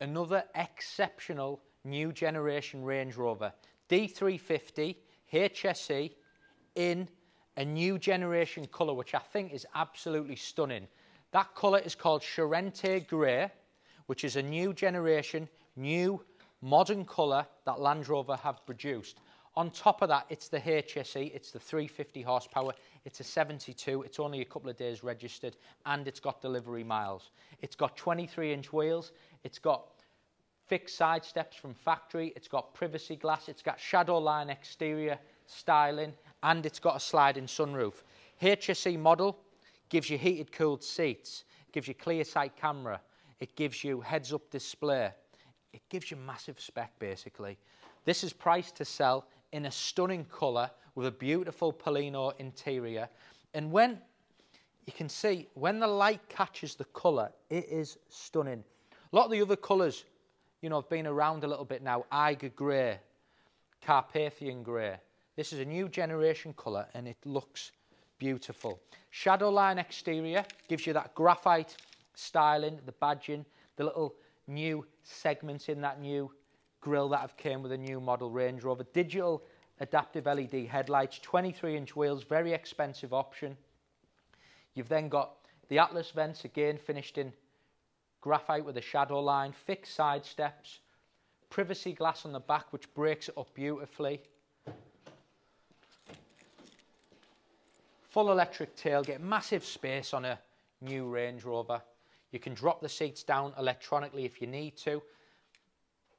another exceptional new generation Range Rover D350 HSE in a new generation colour, which I think is absolutely stunning. That colour is called Charente Grey, which is a new generation, new modern colour that Land Rover have produced. On top of that, it's the HSE, it's the 350 horsepower, it's a 72, it's only a couple of days registered, and it's got delivery miles. It's got 23 inch wheels, it's got fixed side steps from factory, it's got privacy glass, it's got shadow line exterior styling, and it's got a sliding sunroof. HSE model gives you heated cooled seats, gives you clear sight camera, it gives you heads up display, it gives you massive spec basically. This is priced to sell in a stunning colour with a beautiful Perlino interior. And when you can see, when the light catches the colour, it is stunning. A lot of the other colours, you know, have been around a little bit now. Eiger Grey, Carpathian Grey. This is a new generation colour and it looks beautiful. Shadow line exterior gives you that graphite styling, the badging, the little new segments in that new grille that have came with a new model Range Rover. Digital adaptive LED headlights, 23 inch wheels, very expensive option. You've then got the Atlas vents again finished in graphite with a shadow line, fixed side steps, privacy glass on the back which breaks it up beautifully. Full electric tailgate, massive space on a new Range Rover. You can drop the seats down electronically if you need to.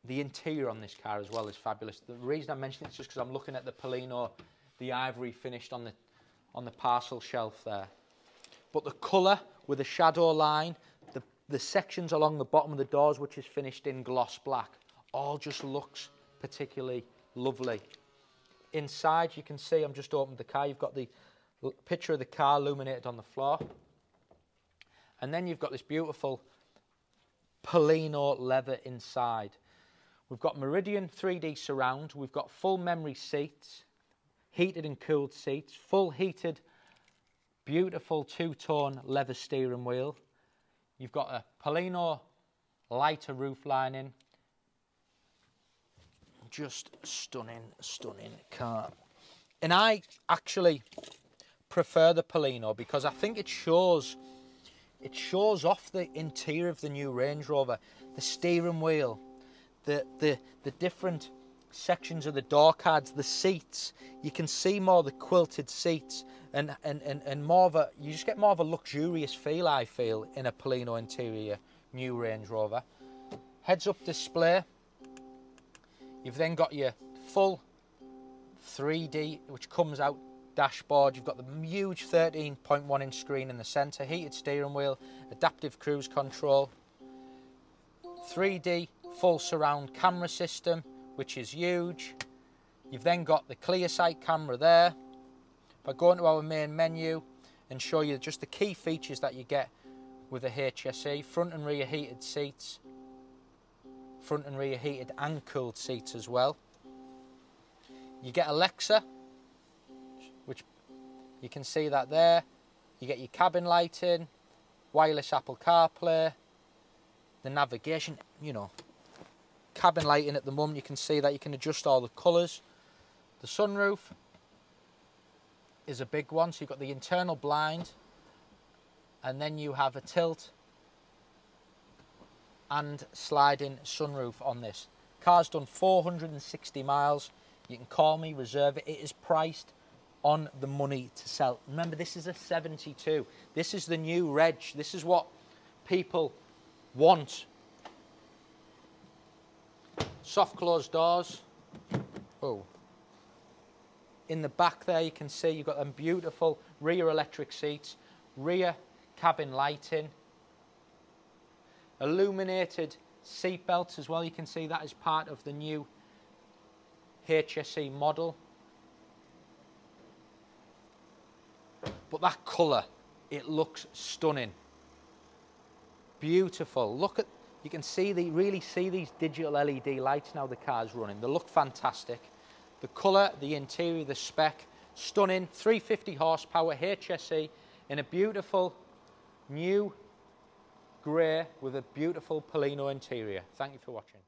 The interior on this car as well is fabulous. The reason I mention it is just because I'm looking at the Perlino, the ivory finished on the, on the parcel shelf there. But the colour with the shadow line, the, the sections along the bottom of the doors which is finished in gloss black, all just looks particularly lovely. Inside you can see, I'm just opened the car, you've got the picture of the car illuminated on the floor. And then you've got this beautiful Perlino leather inside. We've got Meridian 3D surround. We've got full memory seats, heated and cooled seats, full heated, beautiful two-tone leather steering wheel. You've got a Perlino lighter roof lining. Just stunning, stunning car. And I actually prefer the Perlino because I think it shows it shows off the interior of the new Range Rover, the steering wheel, the, the, the different sections of the door cards, the seats. You can see more the quilted seats and, and, and, and more of a, you just get more of a luxurious feel, I feel, in a Perlino interior new Range Rover. Heads up display. You've then got your full 3D, which comes out dashboard. You've got the huge 13.1 inch screen in the centre, heated steering wheel, adaptive cruise control, 3D full surround camera system, which is huge. You've then got the clear sight camera there. If I go into our main menu and show you just the key features that you get with a HSE, front and rear heated seats, front and rear heated and cooled seats as well. You get Alexa, which you can see that there. You get your cabin lighting, wireless Apple CarPlay, the navigation, you know, cabin lighting at the moment. You can see that you can adjust all the colours. The sunroof is a big one. So you've got the internal blind and then you have a tilt and sliding sunroof on this. Car's done 460 miles. You can call me, reserve it. It is priced on the money to sell. Remember, this is a 72. This is the new reg. This is what people want soft closed doors. Oh. In the back there you can see you've got them beautiful rear electric seats, rear cabin lighting, illuminated seat belts as well. You can see that is part of the new HSE model. But that colour, it looks stunning. Beautiful. Look at you can see the really see these digital LED lights now the car's running. They look fantastic. The colour, the interior, the spec, stunning. 350 horsepower HSE in a beautiful new grey with a beautiful Perlino interior. Thank you for watching.